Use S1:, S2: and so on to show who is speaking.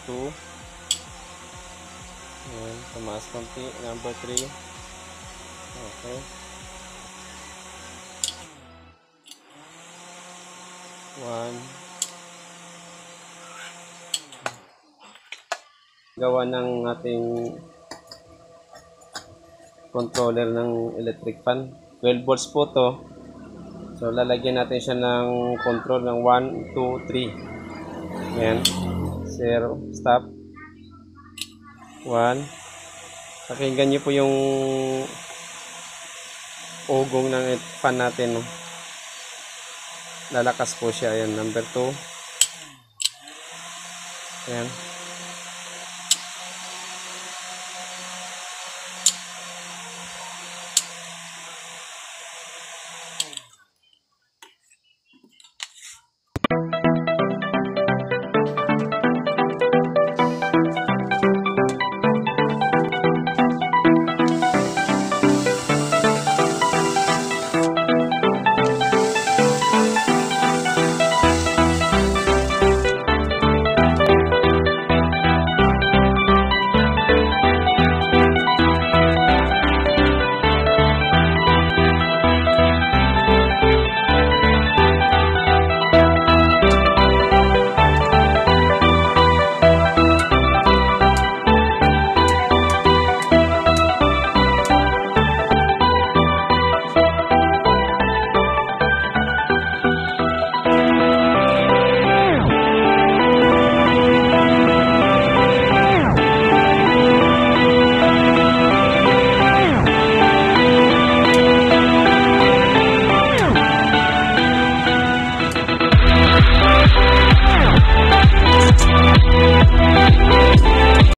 S1: Number 2. Ayan, tumaas konti. Number 3. Okay. One. Gawa ng ating controller ng electric fan. 12 volts po to. So, lalagyan natin siya ng control ng 1, 2, 3. Yan. Zero. Stop. 1. Pakinggan niyo po yung ugong ng fan natin. No? Lalakas po siya. Ayan. Number 2. Ayan.